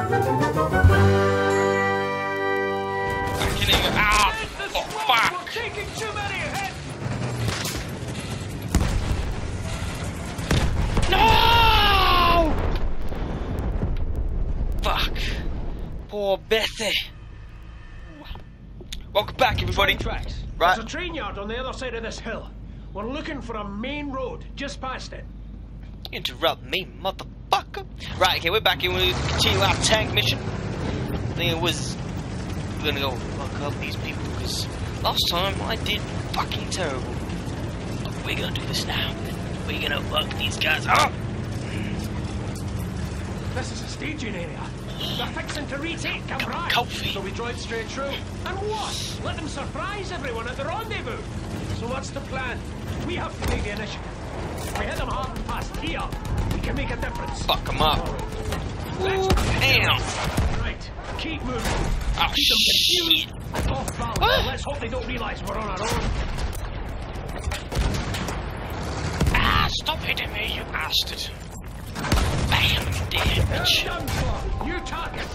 I'm! Oh, fuck! Taking too many ahead. No! Fuck. Poor Bethy. Welcome back, everybody. Tracks. Right. There's a train yard on the other side of this hill. We're looking for a main road just past it. Interrupt me, motherfucker. Right, okay, we're back and we continue our tank mission. I think it was. We're gonna go fuck up these people because last time I did fucking terrible. But we're gonna do this now. We're gonna fuck these guys up. This is a staging area. They're fixing to retake Cambrai. Comfy. So we drive straight through. And what? Let them surprise everyone at the rendezvous. So what's the plan? We have to take the initiative. We hit them hard and fast here, we can make a difference. Fuck them up. Let's Damn. Right. Keep moving. Oh, Keep them shit. confused off. Ah. Let's hope they don't realise we're on our own. Ah, stop hitting me, you bastard. Bam, bitch. New target.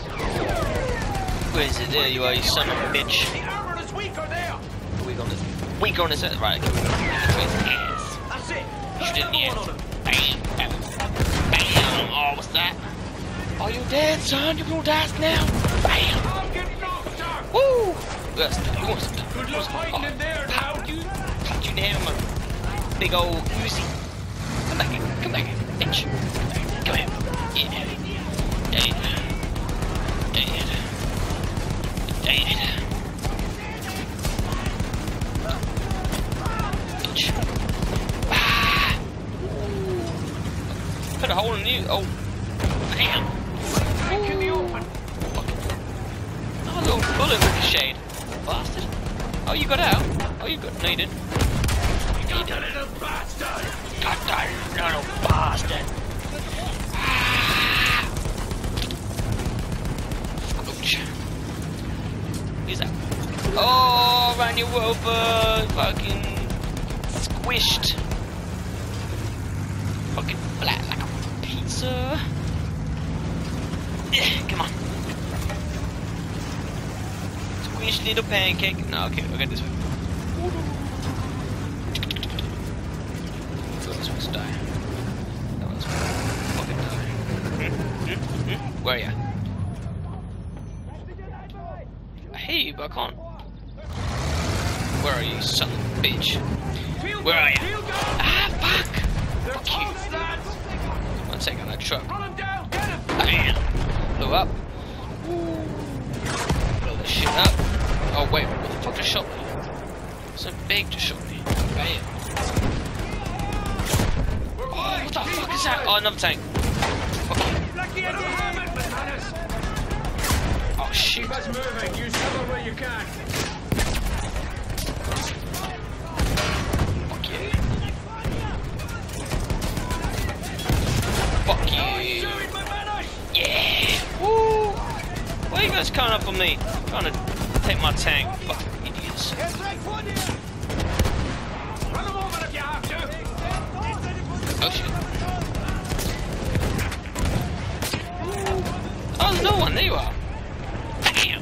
Where is it? There you are, you son of a bitch. The armor is weak or there. Weak on his. Weak on his. Right, it. In the Another ass. one on them. Bam, bam. Oh, what's that? Oh, you dead, son? You're gonna die now? Bam. I'm getting knocked down. Woo! Yes, you want some? Good luck hiding in there now. You? Cut you down, my big old Uzi. Come back here. Come back here, bitch. Come here. Yeah. Dead. Ran you over. Fucking squished. Fucking flat like a pizza. Yeah, come on. Squished little pancake. No, okay, okay, this way. So this one's die. That one's fucking die. Where are ya? You, but I can't. Where are you, son of a bitch? Where are gun. Ah, fuck! Fuck you. One second, that truck. Bam! Blew up. Blow this shit up. Oh, wait, what the fuck just shot me? So big just shot me. Bam. Oh, what the fuck is that? Oh, another tank. Fuck you. Oh, shoot. Keep us moving. Use cover where you can. Guys coming up on me? Trying to take my tank. Idiots. Oh shit. Oh, there's no one. There you are. Bam.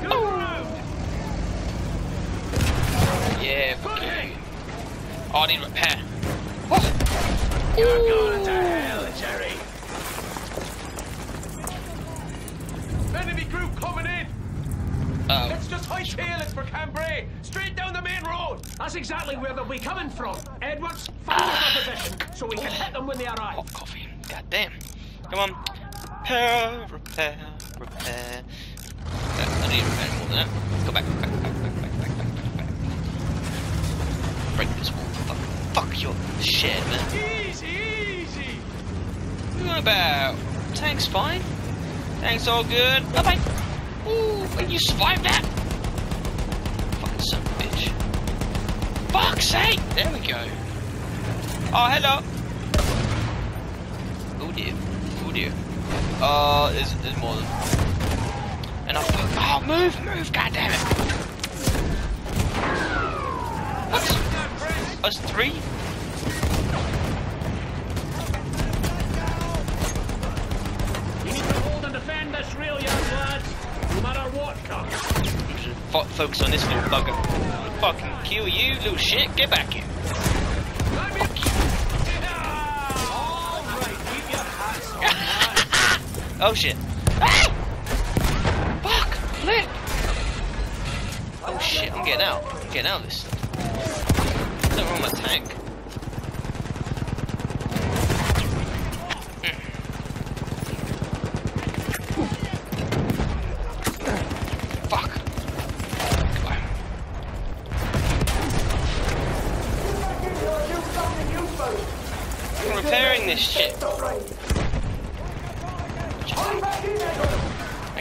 Good. Oh. Yeah, fuck you. Oh, I need repair. Oh. You're going to hell, Jerry. Coming in. Oh. Let's just hightail it for Cambrai. Straight down the main road. That's exactly where they'll be coming from. Edwards, find their position so we can hit them when they arrive. Hot coffee. God damn. Come on. Repair, repair, repair. I need repair more than that. Let's go back, back, back, back, back, back, back, back, back. Break this wall. Fuck, fuck your shed, man. Easy, easy. What are you on about? Tank's fine. Tank's all good. Bye bye. Ooh, wait, you survived that? Fucking son of a bitch. Fuck's sake! There we go. Oh, hello. Oh dear. Oh dear. Uh, there's, there's more than. And I. Oh, move, move, God damn it. What? Us three? You need to Fo focus on this little bugger. Gonna fucking kill you, little shit. Get back here. Oh shit. Ah! Fuck! Flip! Oh shit, I'm getting out. I'm getting out of this. Nothing wrong with my tank. This shit. I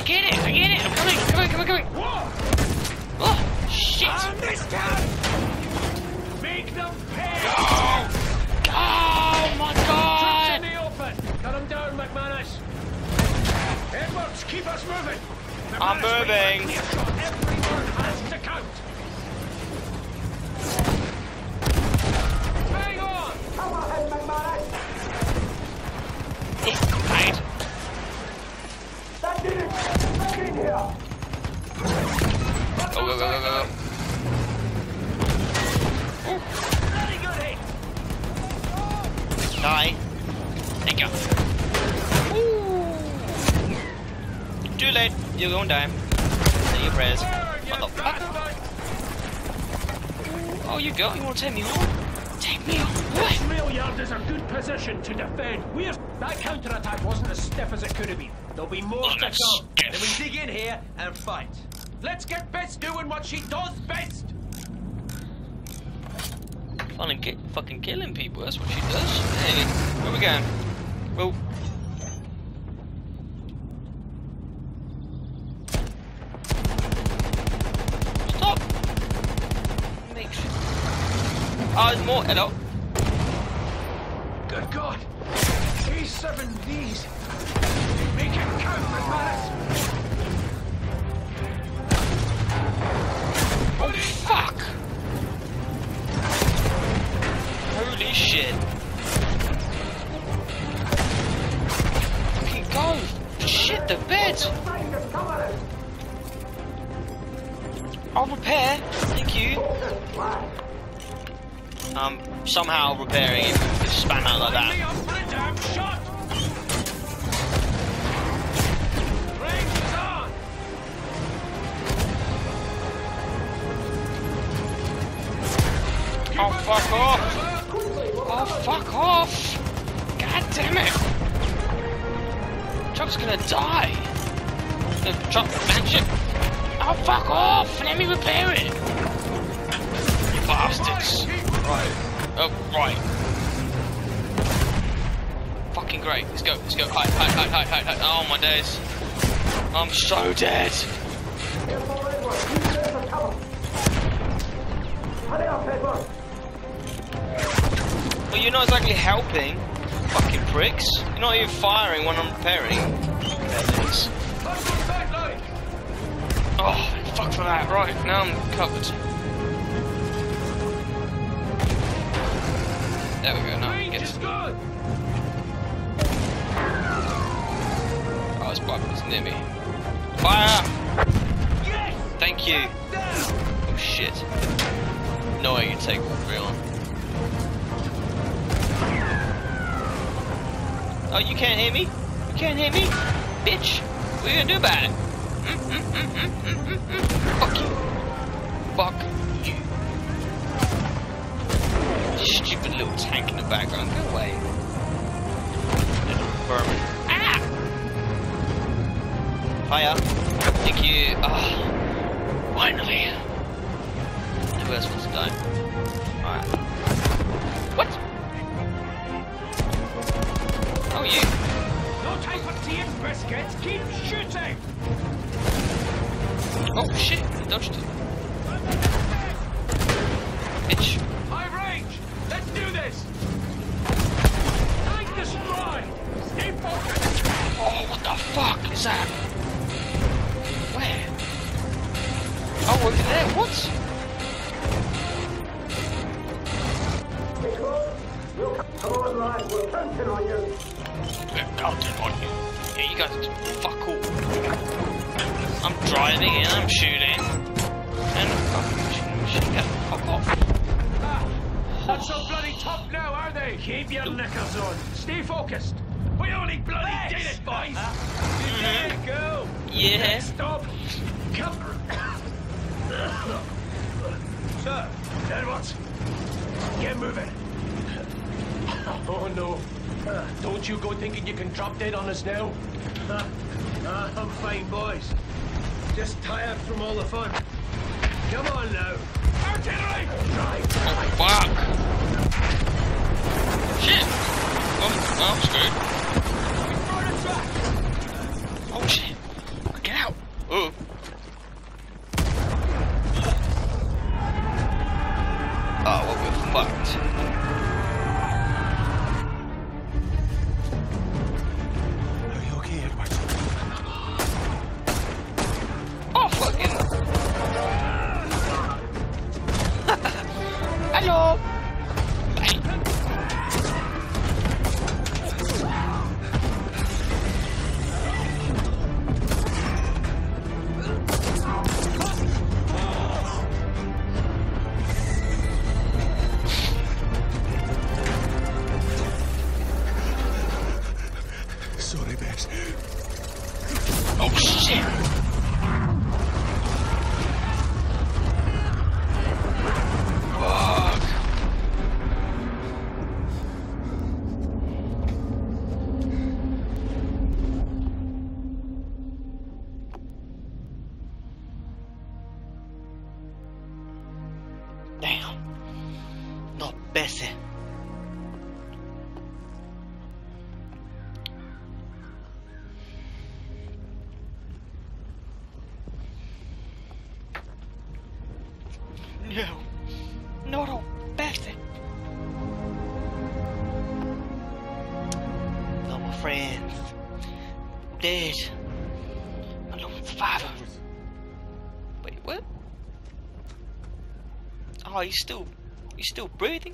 get it, I get it. I'm coming, coming, coming, coming. Oh, shit. And this time, make them pay. Oh, oh my in god. the open. Cut them down, McManus. Edwards, keep us moving. I'm moving. wait for a clear shot. Every word has to count. Go, go, go, go, go, go. Good hit. Die. Thank you. Too late. You're gonna die. Say your prayers. Burn, you Motherfucker. bastard. Oh, you go? You wanna take me home? Take me home? What? This rail yard is a good position to defend. We're that counterattack wasn't as stiff as it could have been. There'll be more Oh, to that's come. Then we dig in here and fight. Let's get Bess doing what she does best. Fun and ki fucking killing people. That's what she does. Hey, where we going? Well. Stop. Make sure. Oh, there's more. Hello. Good God! A7Vs! Like that. up for a damn shot! Range is on! Oh fuck off! Oh fuck off! God damn it! Truck's gonna die! The truck, man, shit! Oh fuck off! Let me repair it! You bastards! Right. Oh, right. Fucking great. Let's go, let's go. Hide, hide, hide, hide, hide, hide. Oh my days. I'm so dead. Well, you're not exactly helping. Fucking pricks. You're not even firing when I'm repairing. Oh, fuck for that. Right, now I'm covered. There we go, now Range get Oh, bike was near me. Fire! Yes! Thank you. Oh shit. No way you take three on. Oh, you can't hear me? You can't hear me? Bitch! What are you gonna do about it? Mm, mm, mm. Fuck you. Fuck you. Stupid little tank in the background. Go away. Little vermin. Fire. Thank you. Ah. Finally. Who else wants to die? Alright. What? Oh, you. No time for tea and biscuits! Keep shooting! Oh, shit. He dodged it. Bitch. High range! Let's do this! Tank destroyed! Stay focused! Oh, what the fuck is that? Oh, over there. What? Come on, lad, we're counting on you. We're counting on you. Yeah, you guys are fuck all. I'm driving and I'm shooting. And I'm shooting machine gun. Fuck off. Ah, not so bloody tough now, are they? Keep your knickers on. Stay focused. We only bloody did it, boys. You did it, go. Yeah. Stop. Come. Sir, Edwards, get moving. Oh no. Don't you go thinking you can drop dead on us now. Ah, I'm fine, boys. Just tired from all the fun. Come on now. Artillery! Drive! Oh, fuck. Shit. Oh, I'm screwed. Hello. Sorry, Dead. My lone survivor. Wait, what? Oh, he's still, he's still breathing.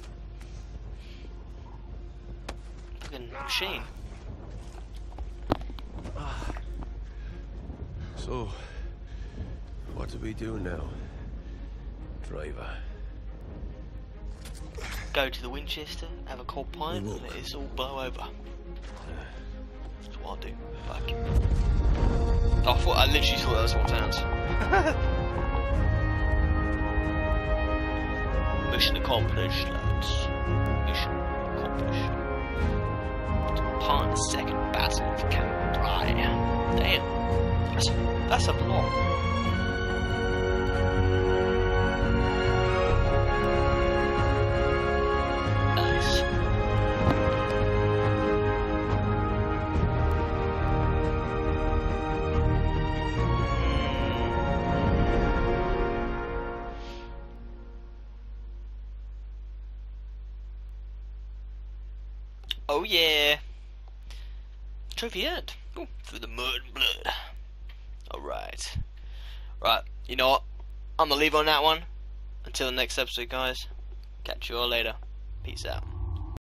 Fucking machine. Ah. So, what do we do now? Driver. Go to the Winchester, have a cold pint, and let it all blow over. Uh. That's what I'll do. Fuck. I thought, I literally thought that was what sounds. Mission accomplished, lads. Mission accomplished. Upon the second battle of Cambrai. Damn. That's, that's a lot. Yeah. Trophy earned. Ooh, through the mud and blood. Alright. Right, you know what? I'm gonna leave on that one. Until the next episode, guys. Catch you all later. Peace out.